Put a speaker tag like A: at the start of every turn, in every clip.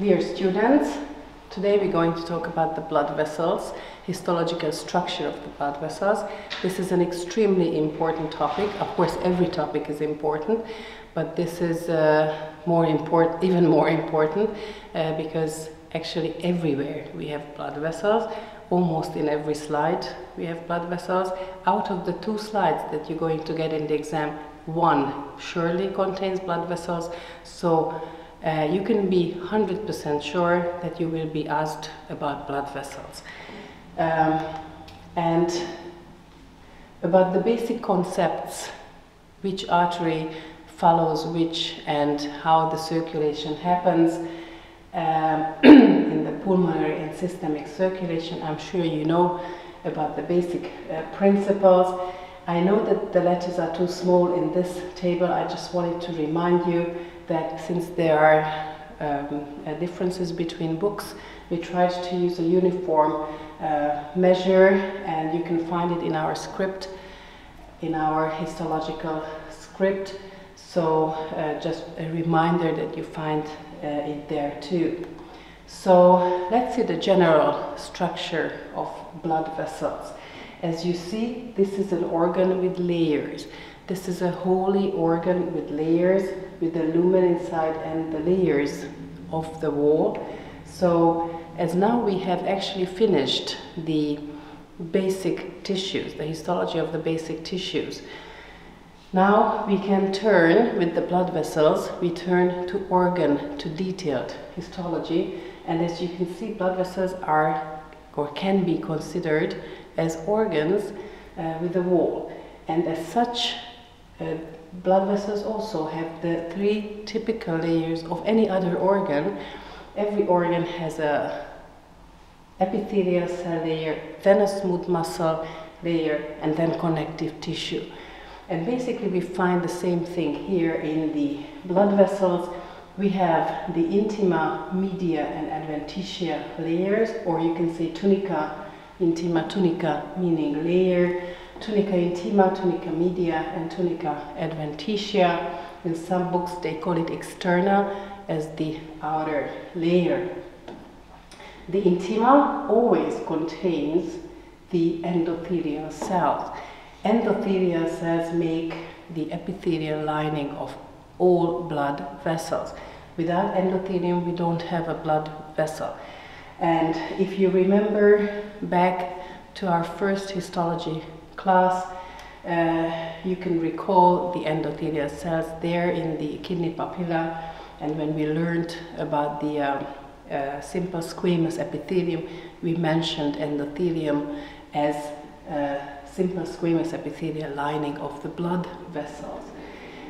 A: Dear students, today we're going to talk about the blood vessels, histological structure of the blood vessels. This is an extremely important topic. Of course, every topic is important, but this is uh, more important, even more important, uh, because actually everywhere we have blood vessels. Almost in every slide we have blood vessels. Out of the two slides that you're going to get in the exam, one surely contains blood vessels. So uh, you can be 100% sure that you will be asked about blood vessels. Um, and about the basic concepts, which artery follows which and how the circulation happens um, in the pulmonary and systemic circulation. I'm sure you know about the basic uh, principles. I know that the letters are too small in this table. I just wanted to remind you that since there are um, uh, differences between books, we tried to use a uniform uh, measure and you can find it in our script, in our histological script. So uh, just a reminder that you find it there too. So let's see the general structure of blood vessels. As you see, this is an organ with layers. This is a holy organ with layers, with the lumen inside and the layers of the wall. So as now we have actually finished the basic tissues, the histology of the basic tissues. Now we can turn with the blood vessels, we turn to organ, to detailed histology. And as you can see, blood vessels are or can be considered as organs uh, with a wall. And as such, blood vessels also have the three typical layers of any other organ. Every organ has a epithelial cell layer, then a smooth muscle layer, and then connective tissue. And basically we find the same thing here in the blood vessels. We have the intima, media, and adventitia layers, or you can say tunica, intima, tunica, meaning layer, tunica intima, tunica media, and tunica adventitia. In some books they call it externa as the outer layer. The intima always contains the endothelial cells. Endothelial cells make the epithelial lining of all blood vessels. Without endothelium, we don't have a blood vessel. And if you remember back to our first histology class, uh, you can recall the endothelial cells there in the kidney papilla. And when we learned about the uh, uh, simple squamous epithelium, we mentioned endothelium as uh, simple squamous epithelial lining of the blood vessels.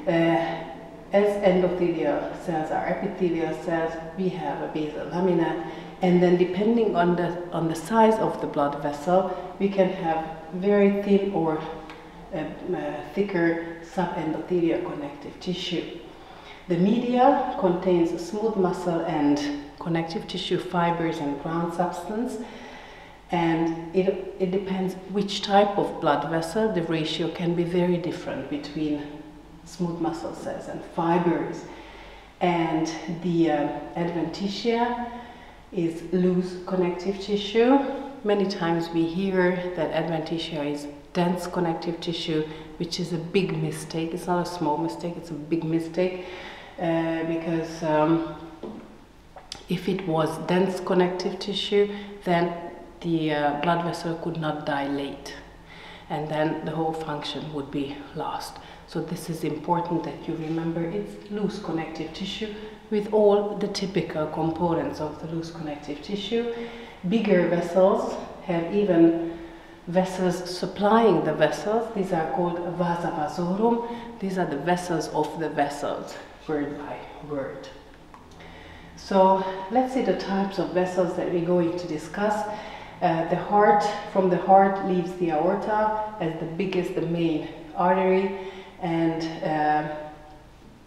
A: Uh, as endothelial cells are epithelial cells, we have a basal lamina, and then depending on the, on the size of the blood vessel, we can have very thin or uh, uh, thicker subendothelial connective tissue. The media contains smooth muscle and connective tissue fibers and ground substance, and it, it depends which type of blood vessel, the ratio can be very different between smooth muscle cells and fibers. And the uh, adventitia is loose connective tissue. Many times we hear that adventitia is dense connective tissue, which is a big mistake. It's not a small mistake, it's a big mistake uh, because um, if it was dense connective tissue, then the uh, blood vessel could not dilate and then the whole function would be lost. So this is important that you remember it's loose connective tissue with all the typical components of the loose connective tissue. Bigger vessels have even vessels supplying the vessels. These are called vasa vasorum. These are the vessels of the vessels, word by word. So let's see the types of vessels that we're going to discuss. Uh, the heart, from the heart leaves the aorta as the biggest, the main artery, and uh,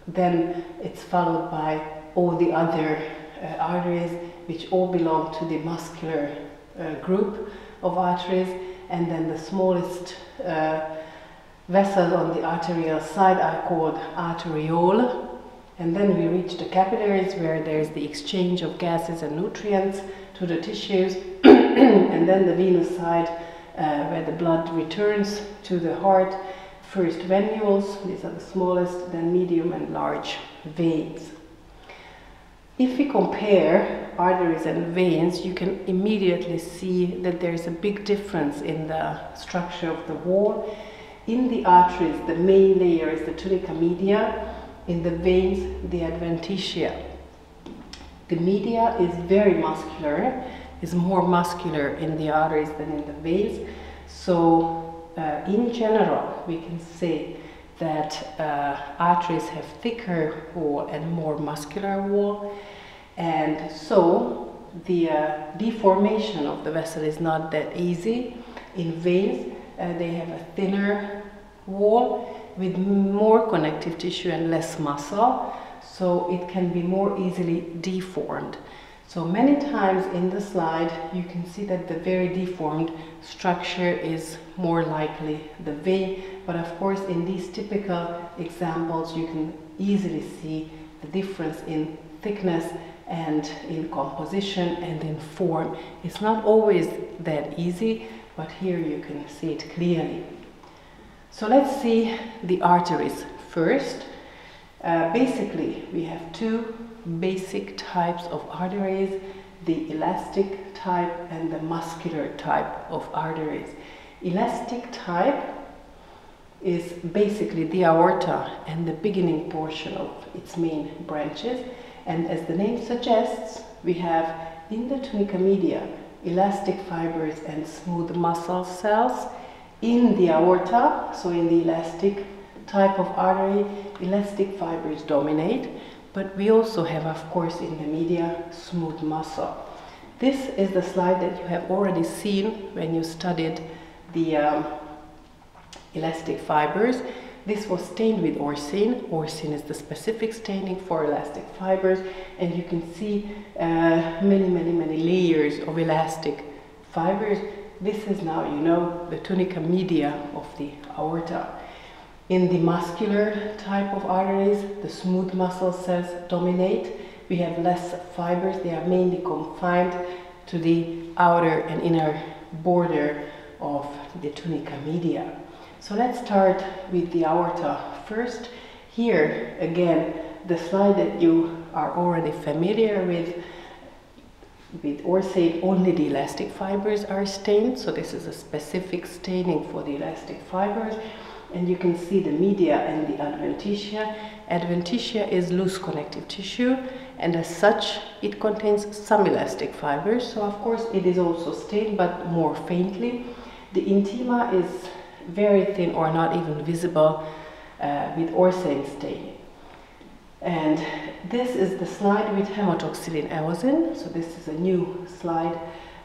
A: then it's followed by all the other uh, arteries, which all belong to the muscular uh, group of arteries, and then the smallest uh, vessels on the arterial side are called arteriole, And then we reach the capillaries where there's the exchange of gases and nutrients to the tissues. and then the venous side uh, where the blood returns to the heart. First venules, these are the smallest, then medium and large veins. If we compare arteries and veins, you can immediately see that there is a big difference in the structure of the wall. In the arteries, the main layer is the tunica media. In the veins, the adventitia. The media is very muscular, is more muscular in the arteries than in the veins. So, uh, in general, we can say that uh, arteries have thicker wall and more muscular wall and so the uh, deformation of the vessel is not that easy. In veins uh, they have a thinner wall with more connective tissue and less muscle so it can be more easily deformed. So many times in the slide you can see that the very deformed structure is more likely the V, but of course in these typical examples you can easily see the difference in thickness and in composition and in form. It's not always that easy, but here you can see it clearly. So let's see the arteries first. Uh, basically, we have two basic types of arteries, the elastic type and the muscular type of arteries. Elastic type is basically the aorta and the beginning portion of its main branches. And as the name suggests, we have in the tunica media elastic fibers and smooth muscle cells. In the aorta, so in the elastic type of artery, elastic fibers dominate, but we also have, of course, in the media, smooth muscle. This is the slide that you have already seen when you studied the um, elastic fibers. This was stained with Orcein. Orcein is the specific staining for elastic fibers, and you can see uh, many, many, many layers of elastic fibers. This is now, you know, the tunica media of the aorta. In the muscular type of arteries, the smooth muscle cells dominate. We have less fibers, they are mainly confined to the outer and inner border of the tunica media. So let's start with the aorta first. Here, again, the slide that you are already familiar with, with Orcein, only the elastic fibers are stained. So this is a specific staining for the elastic fibers. And you can see the media and the adventitia. Adventitia is loose connective tissue and as such it contains some elastic fibers. So of course it is also stained but more faintly. The intima is very thin or not even visible uh, with Orcein staining. And this is the slide with hematoxylin eosin. So this is a new slide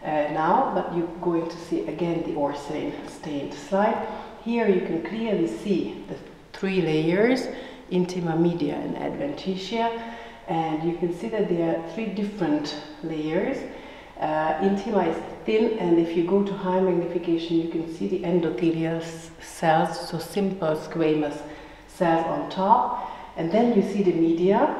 A: uh, now, but you're going to see again the Orcein stained slide. Here you can clearly see the three layers, intima, media and adventitia. And you can see that there are three different layers. Uh, intima is thin and if you go to high magnification you can see the endothelial cells, so simple squamous cells on top. And then you see the media.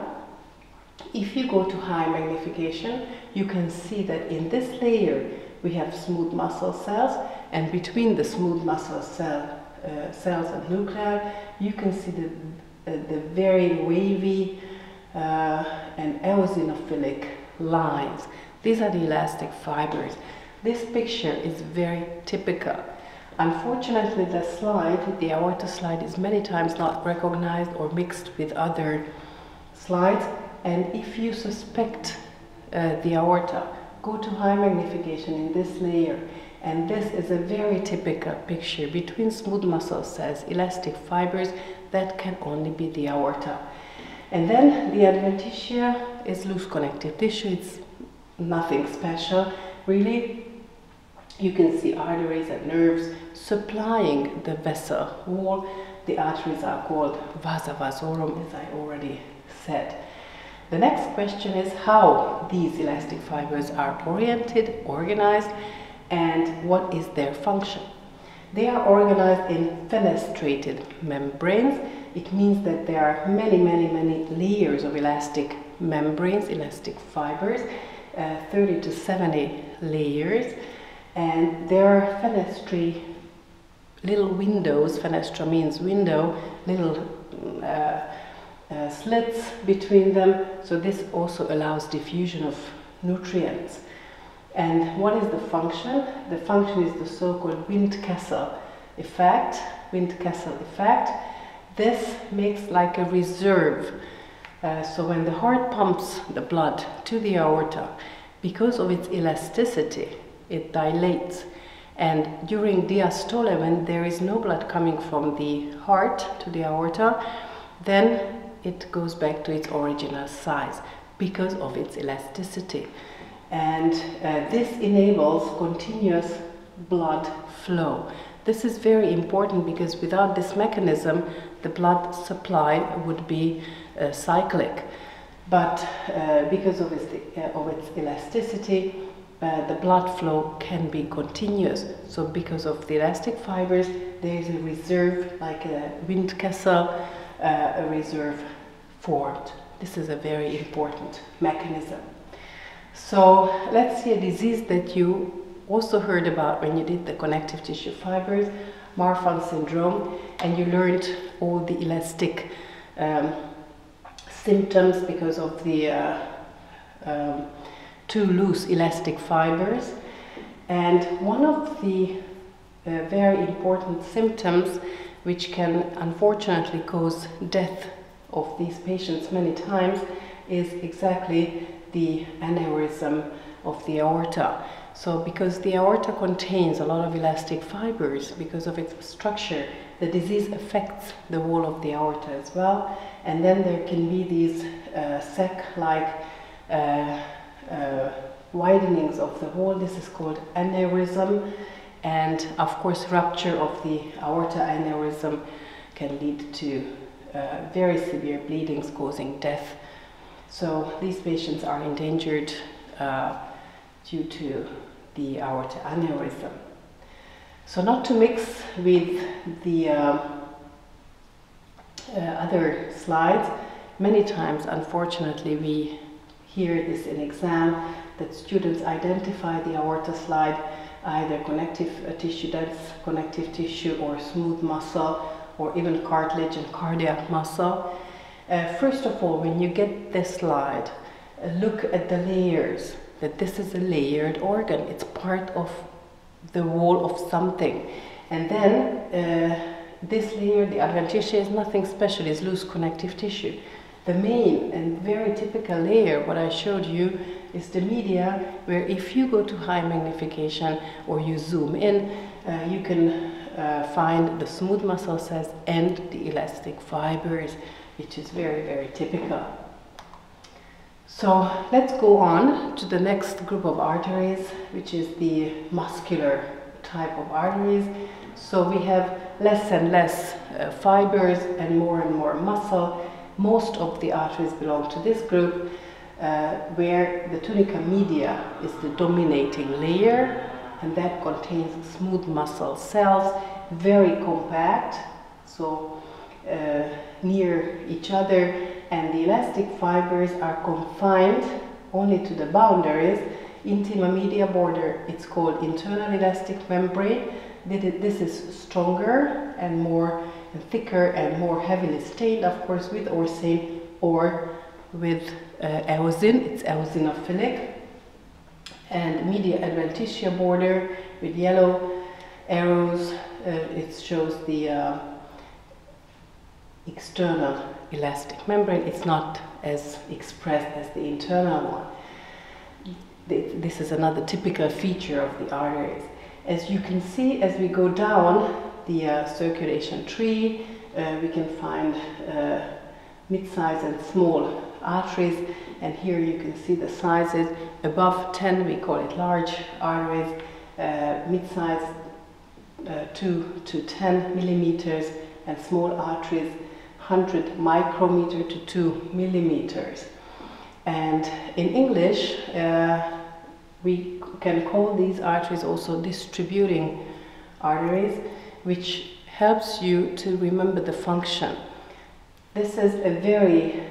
A: If you go to high magnification you can see that in this layer we have smooth muscle cells and between the smooth muscle cell, uh, cells and nuclei you can see the, uh, the very wavy uh, and eosinophilic lines. These are the elastic fibers. This picture is very typical. Unfortunately, the slide, the aorta slide, is many times not recognized or mixed with other slides. And if you suspect uh, the aorta, go to high magnification in this layer. And this is a very typical picture between smooth muscle cells, elastic fibers, that can only be the aorta. And then the adventitia is loose connective tissue. It's nothing special really you can see arteries and nerves supplying the vessel wall the arteries are called vasa vasorum as i already said the next question is how these elastic fibers are oriented organized and what is their function. They are organized in fenestrated membranes. It means that there are many, many, many layers of elastic membranes, elastic fibers, uh, 30 to 70 layers, and there are fenestrae, little windows, fenestra means window, little uh, uh, slits between them, so this also allows diffusion of nutrients. And what is the function? The function is the so-called Windkessel effect, Windkessel effect. This makes like a reserve. Uh, so when the heart pumps the blood to the aorta, because of its elasticity, it dilates. And during diastole, when there is no blood coming from the heart to the aorta, then it goes back to its original size because of its elasticity. And uh, this enables continuous blood flow. This is very important because without this mechanism, the blood supply would be uh, cyclic. But uh, because of its, uh, of its elasticity, uh, the blood flow can be continuous. So because of the elastic fibers, there is a reserve, like a Windkessel, uh, a reserve formed. This is a very important mechanism. So let's see a disease that you also heard about when you did the connective tissue fibers, Marfan syndrome, and you learned all the elastic um, symptoms because of the uh, um, too loose elastic fibers. And one of the uh, very important symptoms which can unfortunately cause death of these patients many times is exactly the aneurysm of the aorta. So because the aorta contains a lot of elastic fibers because of its structure, the disease affects the wall of the aorta as well. And then there can be these uh, sac-like uh, uh, widenings of the wall. This is called aneurysm. And of course, rupture of the aorta aneurysm can lead to uh, very severe bleedings causing death. So these patients are endangered uh, due to the aorta aneurysm. So not to mix with the uh, uh, other slides, many times unfortunately we hear this in exam that students identify the aorta slide either connective uh, tissue, dense connective tissue or smooth muscle or even cartilage and cardiac muscle. Uh, first of all, when you get this slide, uh, look at the layers, that this is a layered organ. It's part of the wall of something. And then uh, this layer, the adventitia, is nothing special, it's loose connective tissue. The main and very typical layer, what I showed you, is the media, where if you go to high magnification or you zoom in, uh, you can uh, find the smooth muscle cells and the elastic fibers, which is very, very typical. So let's go on to the next group of arteries, which is the muscular type of arteries. So we have less and less uh, fibers and more and more muscle most of the arteries belong to this group, uh, where the tunica media is the dominating layer, and that contains smooth muscle cells, very compact, so uh, near each other, and the elastic fibers are confined only to the boundaries. Intima media border, it's called internal elastic membrane. This is stronger and more and thicker and more heavily stained, of course, with orcein or with uh, eosin. It's eosinophilic. And media adventitia border with yellow arrows. Uh, it shows the uh, external elastic membrane. It's not as expressed as the internal one. This is another typical feature of the arteries. As you can see, as we go down, the uh, circulation tree. Uh, we can find uh, mid-sized and small arteries and here you can see the sizes above 10 we call it large arteries uh, mid-sized uh, 2 to 10 millimeters and small arteries 100 micrometer to 2 millimeters and in English uh, we can call these arteries also distributing arteries which helps you to remember the function. This is a very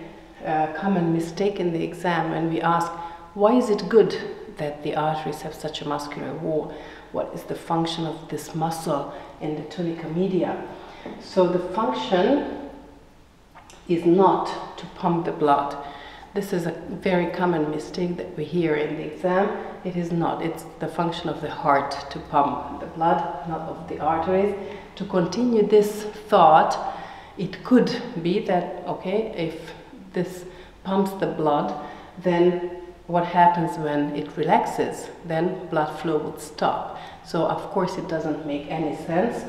A: uh, common mistake in the exam when we ask, why is it good that the arteries have such a muscular wall? What is the function of this muscle in the tunica media? So the function is not to pump the blood. This is a very common mistake that we hear in the exam. It is not. It's the function of the heart to pump the blood, not of the arteries. To continue this thought, it could be that, okay, if this pumps the blood, then what happens when it relaxes? Then blood flow would stop. So, of course, it doesn't make any sense.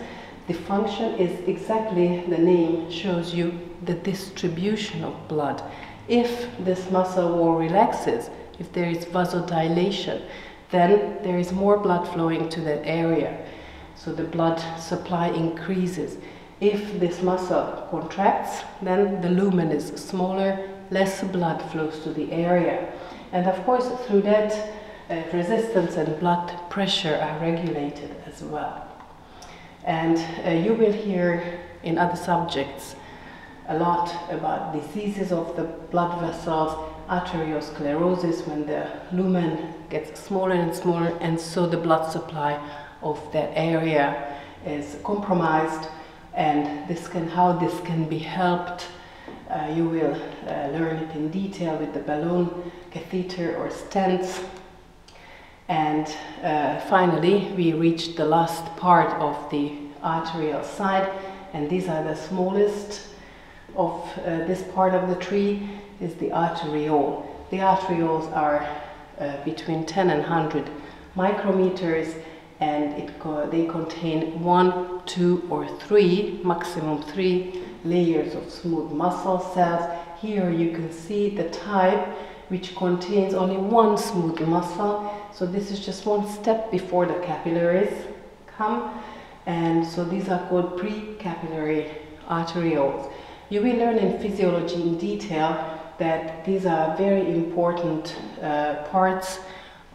A: The function is exactly the name shows you the distribution of blood. If this muscle wall relaxes, if there is vasodilation, then there is more blood flowing to that area. So the blood supply increases. If this muscle contracts, then the lumen is smaller, less blood flows to the area. And of course, through that, uh, resistance and blood pressure are regulated as well. And uh, you will hear in other subjects a lot about diseases of the blood vessels, arteriosclerosis, when the lumen gets smaller and smaller, and so the blood supply of that area is compromised. And this can, how this can be helped, uh, you will uh, learn it in detail with the balloon catheter or stents and uh, finally, we reached the last part of the arterial side, and these are the smallest of uh, this part of the tree is the arteriole. The arterioles are uh, between 10 and 100 micrometers, and co they contain one, two, or three, maximum three layers of smooth muscle cells. Here you can see the type which contains only one smooth muscle. So this is just one step before the capillaries come. And so these are called pre-capillary arterioles. You will learn in physiology in detail that these are very important uh, parts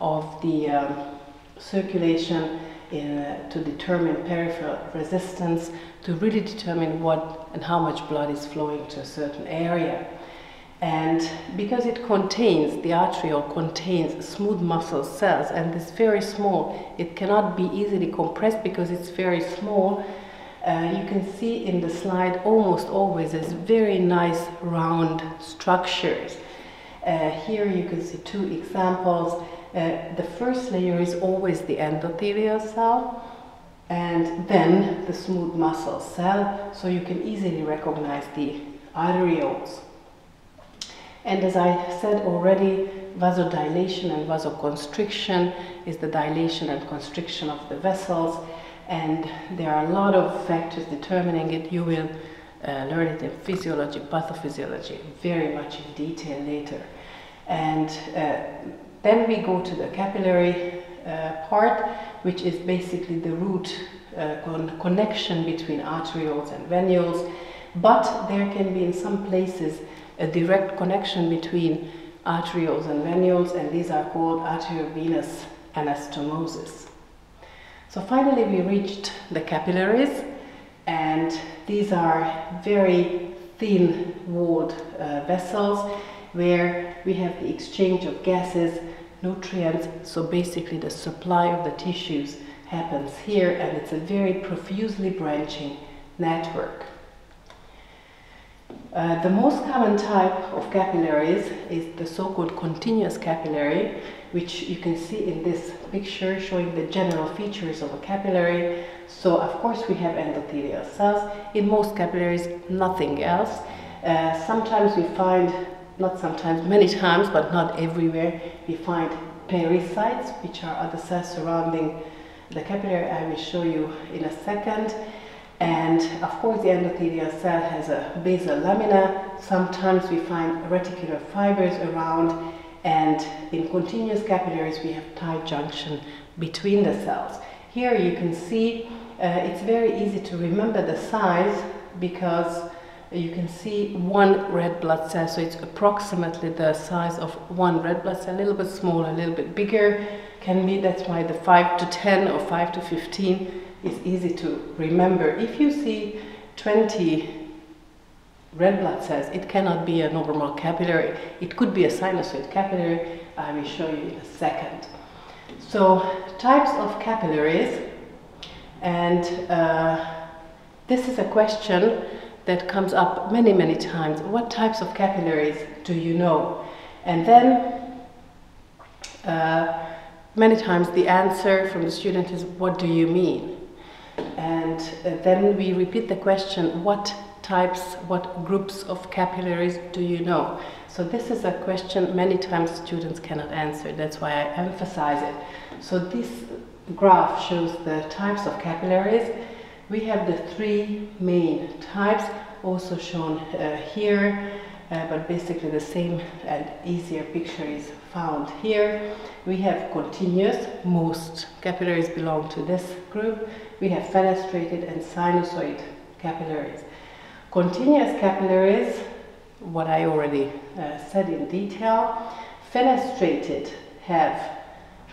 A: of the um, circulation in, uh, to determine peripheral resistance, to really determine what and how much blood is flowing to a certain area. And because it contains, the arteriole contains smooth muscle cells and it's very small, it cannot be easily compressed because it's very small. Uh, you can see in the slide almost always as very nice round structures. Uh, here you can see two examples. Uh, the first layer is always the endothelial cell and then the smooth muscle cell, so you can easily recognize the arterioles. And as I said already, vasodilation and vasoconstriction is the dilation and constriction of the vessels. And there are a lot of factors determining it. You will uh, learn it in physiology, pathophysiology, very much in detail later. And uh, then we go to the capillary uh, part, which is basically the root uh, con connection between arterioles and venules. But there can be in some places a direct connection between arterioles and venules, and these are called arteriovenous anastomosis. So finally, we reached the capillaries, and these are very thin walled uh, vessels where we have the exchange of gases, nutrients, so basically the supply of the tissues happens here, and it's a very profusely branching network. Uh, the most common type of capillaries is the so-called continuous capillary, which you can see in this picture showing the general features of a capillary. So of course we have endothelial cells. In most capillaries, nothing else. Uh, sometimes we find, not sometimes, many times, but not everywhere, we find pericytes, which are other cells surrounding the capillary. I will show you in a second. And of course, the endothelial cell has a basal lamina. Sometimes we find reticular fibers around, and in continuous capillaries, we have tight junction between the cells. Here you can see uh, it's very easy to remember the size because you can see one red blood cell, so it's approximately the size of one red blood cell, a little bit smaller, a little bit bigger. Can be that's why the 5 to 10 or 5 to 15 is easy to remember. If you see 20 red blood cells. It cannot be a normal capillary. It could be a sinusoid capillary. I will show you in a second. So types of capillaries and uh, this is a question that comes up many, many times. What types of capillaries do you know? And then uh, many times the answer from the student is, what do you mean? And uh, then we repeat the question, what types, what groups of capillaries do you know? So this is a question many times students cannot answer. That's why I emphasize it. So this graph shows the types of capillaries. We have the three main types also shown uh, here, uh, but basically the same and easier picture is found here. We have continuous, most capillaries belong to this group. We have fenestrated and sinusoid capillaries. Continuous capillaries, what I already uh, said in detail, fenestrated have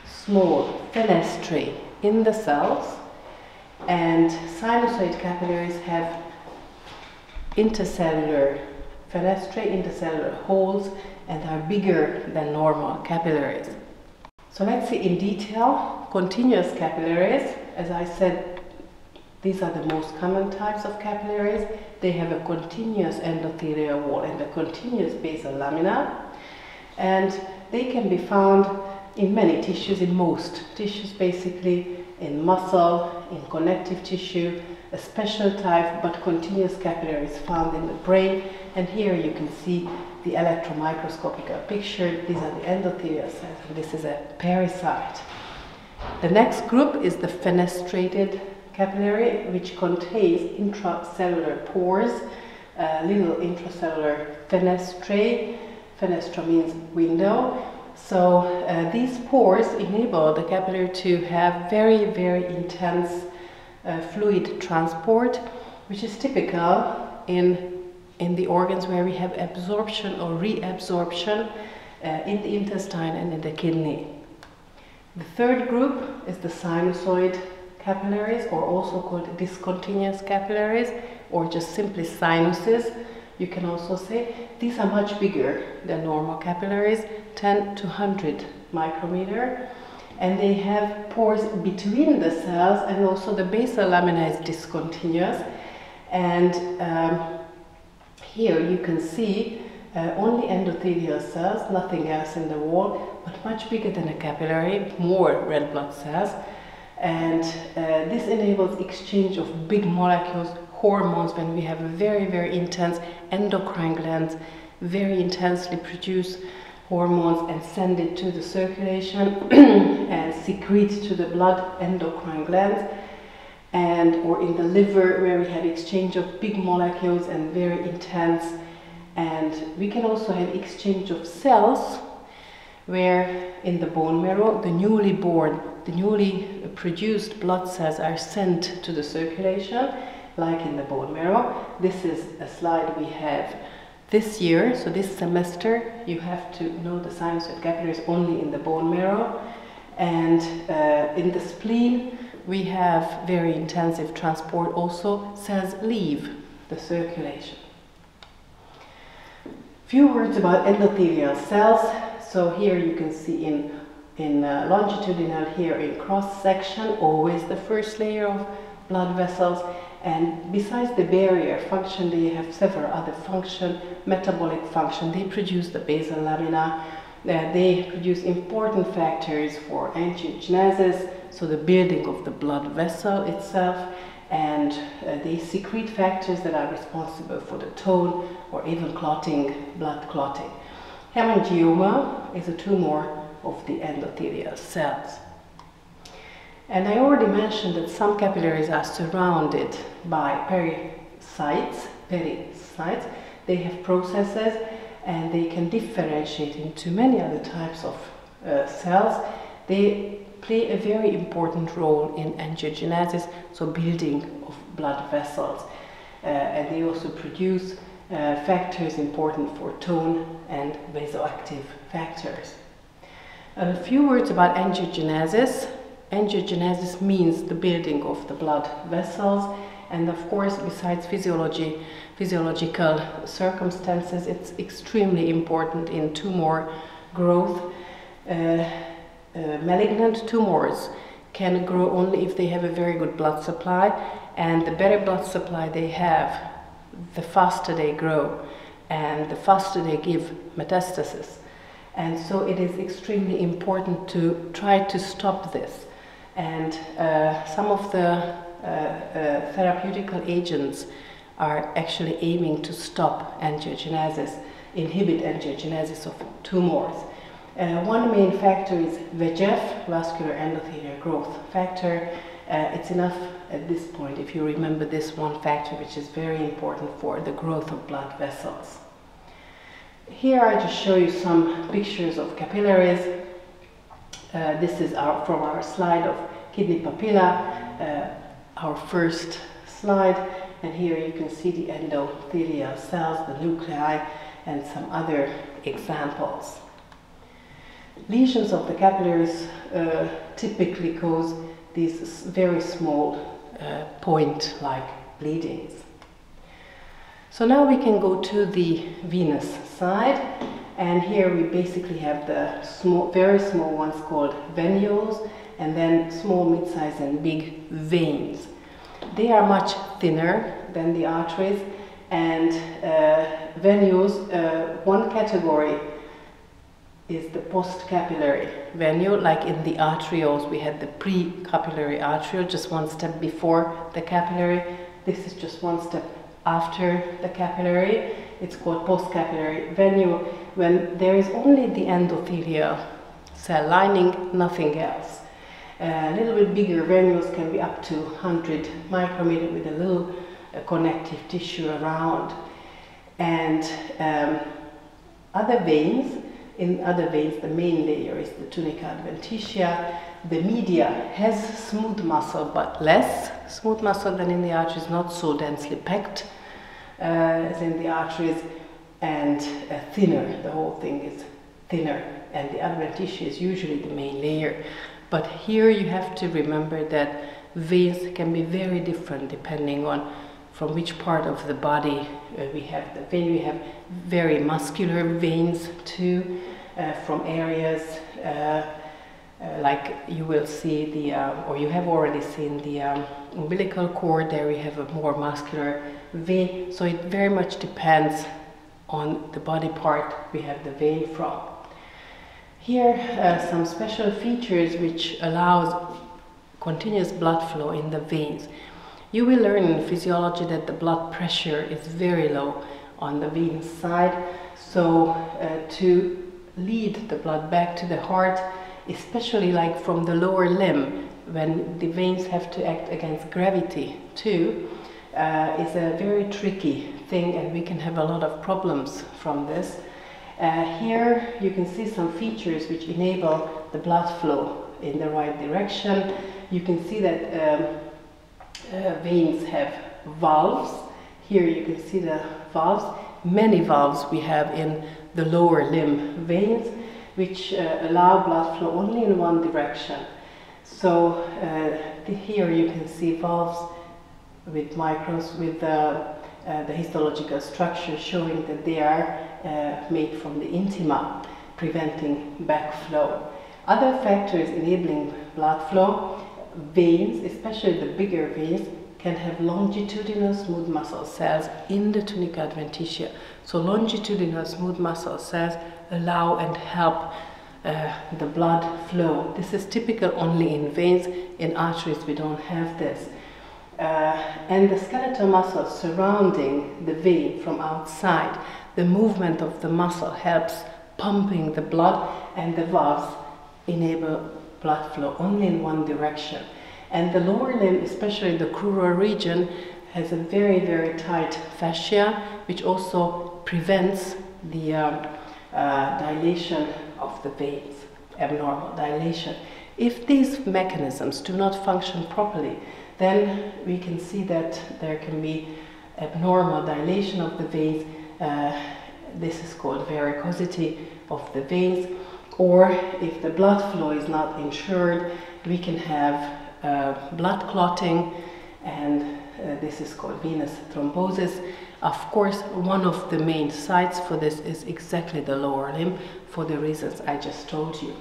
A: small fenestrae in the cells and sinusoid capillaries have intercellular fenestrae, intercellular holes and are bigger than normal capillaries. So let's see in detail continuous capillaries. As I said, these are the most common types of capillaries. They have a continuous endothelial wall and a continuous basal lamina. And they can be found in many tissues, in most tissues basically, in muscle, in connective tissue, a special type but continuous capillaries found in the brain. And here you can see the electron microscopic picture. These are the endothelial cells, and this is a pericyte. The next group is the fenestrated capillary, which contains intracellular pores, uh, little intracellular fenestrae. Fenestra means window. So uh, these pores enable the capillary to have very, very intense uh, fluid transport, which is typical in, in the organs where we have absorption or reabsorption uh, in the intestine and in the kidney. The third group is the sinusoid capillaries, or also called discontinuous capillaries, or just simply sinuses. You can also say these are much bigger than normal capillaries, 10 to 100 micrometer and they have pores between the cells and also the basal lamina is discontinuous and um, here you can see uh, only endothelial cells, nothing else in the wall, but much bigger than a capillary, more red blood cells. And uh, this enables exchange of big molecules, hormones, when we have very, very intense endocrine glands, very intensely produce hormones and send it to the circulation and secrete to the blood endocrine glands and or in the liver where we have exchange of big molecules and very intense. And we can also have exchange of cells where in the bone marrow the newly born the newly produced blood cells are sent to the circulation like in the bone marrow. This is a slide we have this year, so this semester, you have to know the science of capillaries only in the bone marrow. And uh, in the spleen, we have very intensive transport also. Cells leave the circulation. Few words about endothelial cells. So here you can see in, in uh, longitudinal, here in cross section, always the first layer of blood vessels and besides the barrier function, they have several other function, metabolic function. They produce the basal lamina. Uh, they produce important factors for angiogenesis, so the building of the blood vessel itself, and uh, they secrete factors that are responsible for the tone or even clotting, blood clotting. Hemangioma is a tumor of the endothelial cells. And I already mentioned that some capillaries are surrounded by pericytes, pericytes. They have processes and they can differentiate into many other types of uh, cells. They play a very important role in angiogenesis, so building of blood vessels. Uh, and they also produce uh, factors important for tone and vasoactive factors. A few words about angiogenesis. Angiogenesis means the building of the blood vessels And of course, besides physiology, physiological circumstances, it's extremely important in tumor growth. Uh, uh, malignant tumors can grow only if they have a very good blood supply, and the better blood supply they have, the faster they grow, and the faster they give metastasis. And so it is extremely important to try to stop this. And uh, some of the uh, uh, therapeutical agents are actually aiming to stop angiogenesis, inhibit angiogenesis of tumors. Uh, one main factor is VEGF, vascular endothelial growth factor. Uh, it's enough at this point if you remember this one factor, which is very important for the growth of blood vessels. Here I just show you some pictures of capillaries. Uh, this is our, from our slide of kidney papilla, uh, our first slide. And here you can see the endothelial cells, the nuclei, and some other examples. Lesions of the capillaries uh, typically cause these very small uh, point-like bleedings. So now we can go to the venous side, and here we basically have the small, very small ones called venules, and then small, mid-sized, and big veins. They are much thinner than the arteries, and uh, venules, uh, one category is the post-capillary like in the arterioles, we had the pre-capillary arteriole, just one step before the capillary. This is just one step after the capillary. It's called post-capillary venule, when there is only the endothelial cell lining, nothing else. A little bit bigger venules can be up to 100 micrometer with a little uh, connective tissue around. And um, other veins, in other veins, the main layer is the tunica adventitia. The media has smooth muscle, but less smooth muscle than in the arteries, not so densely packed uh, as in the arteries, and uh, thinner. The whole thing is thinner, and the adventitia is usually the main layer. But here you have to remember that veins can be very different depending on from which part of the body uh, we have the vein. We have very muscular veins too, from areas uh, uh like you will see the, uh, or you have already seen the um, umbilical cord. There we have a more muscular vein. So it very much depends on the body part we have the vein from. Here uh, some special features which allows continuous blood flow in the veins. You will learn in physiology that the blood pressure is very low on the vein side. So uh, to lead the blood back to the heart, especially like from the lower limb, when the veins have to act against gravity too, uh, is a very tricky thing and we can have a lot of problems from this. Uh, here you can see some features which enable the blood flow in the right direction. You can see that um, uh, veins have valves. Here you can see the valves. Many valves we have in the lower limb veins, which uh, allow blood flow only in one direction. So uh, the, here you can see valves with micros with the uh, the histological structure showing that they are made from the intima, preventing backflow. Other factors enabling blood flow, veins, especially the bigger veins, can have longitudinal smooth muscle cells in the tunica adventitia. So longitudinal smooth muscle cells allow and help uh, the blood flow. This is typical only in veins. In arteries we don't have this uh, and the skeletal muscles surrounding the vein from outside. The movement of the muscle helps pumping the blood, and the valves enable blood flow only in one direction. And the lower limb, especially the crural region, has a very, very tight fascia, which also prevents the um, uh, dilation of the veins, abnormal dilation. If these mechanisms do not function properly, then we can see that there can be abnormal dilation of the veins. Uh, this is called varicosity of the veins. Or if the blood flow is not ensured, we can have uh, blood clotting and uh, this is called venous thrombosis. Of course, one of the main sites for this is exactly the lower limb for the reasons I just told you.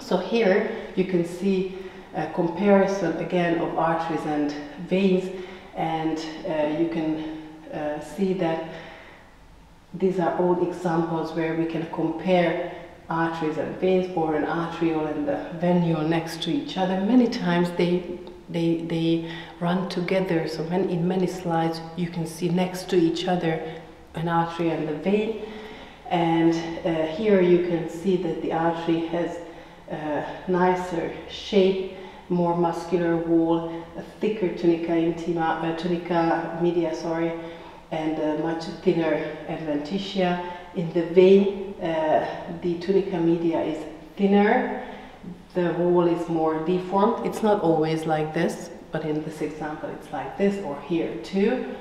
A: So here you can see a comparison again of arteries and veins and uh, you can uh, see that these are all examples where we can compare arteries and veins or an arteriole and the venule next to each other. Many times they they, they run together. So when, in many slides you can see next to each other an artery and the vein. And uh, here you can see that the artery has a nicer shape, more muscular wall, a thicker tunica intima, uh, tunica media, sorry, and a much thinner adventitia. In the vein, uh, the tunica media is thinner the wall is more deformed. It's not always like this, but in this example it's like this, or here too.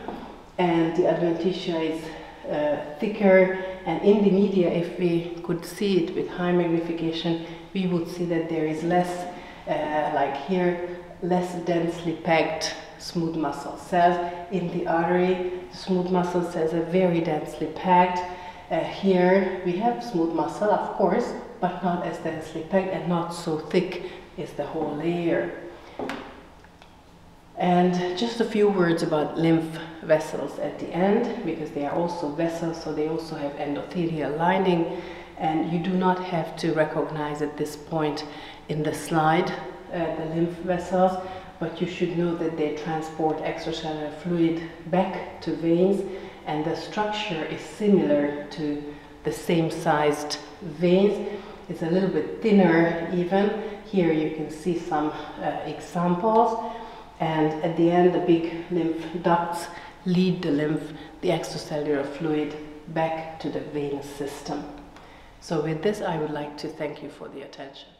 A: And the adventitia is uh, thicker, and in the media, if we could see it with high magnification, we would see that there is less, uh, like here, less densely packed smooth muscle cells. In the artery, smooth muscle cells are very densely packed. Uh, here we have smooth muscle, of course, but not as densely packed and not so thick as the whole layer. And just a few words about lymph vessels at the end, because they are also vessels, so they also have endothelial lining, and you do not have to recognize at this point in the slide uh, the lymph vessels, but you should know that they transport extracellular fluid back to veins, and the structure is similar to the same sized veins. It's a little bit thinner even. Here you can see some uh, examples. And at the end, the big lymph ducts lead the lymph, the extracellular fluid, back to the venous system. So with this, I would like to thank you for the attention.